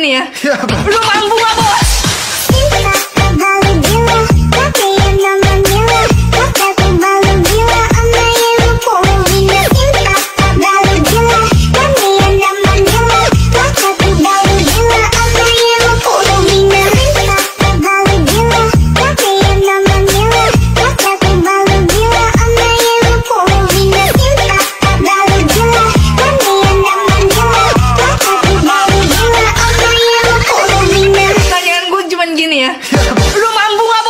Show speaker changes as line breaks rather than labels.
sini ya. Lu mampu apa? 我说妈你不花不